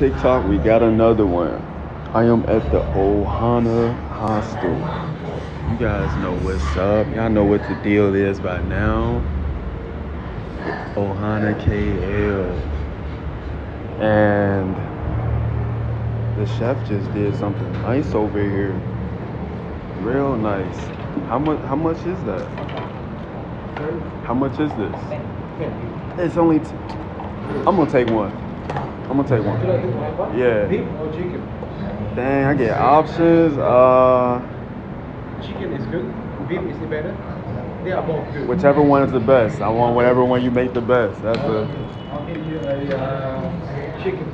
TikTok, we got another one. I am at the Ohana Hostel. You guys know what's up. Y'all know what the deal is by now. Ohana KL. And the chef just did something nice over here. Real nice. How much how much is that? How much is this? It's only I'm gonna take one. I'm gonna take one. Yeah. Beef or chicken? Dang, I get options. Uh Chicken is good. Beef is better. They are both good. whichever one is the best. I want whatever one you make the best. That's a I'll give you a uh, chicken.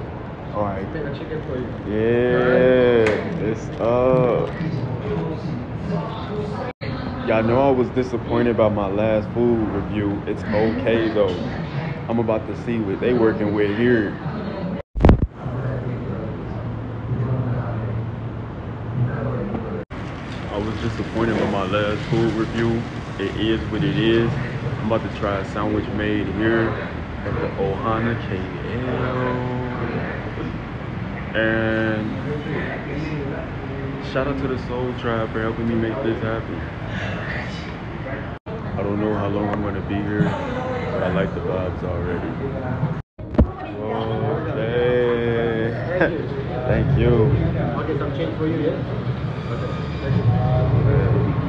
alright. Take a chicken for you. Yeah, it's up. Y'all know I was disappointed by my last food review. It's okay though. I'm about to see what they working with here. I was disappointed with my last food review. It is what it is. I'm about to try a sandwich made here at the Ohana KL. And shout out to the Soul Tribe for helping me make this happen. I don't know how long I'm gonna be here, but I like the vibes already. Okay. Thank you. I'll get some change for you, yeah? Thank you.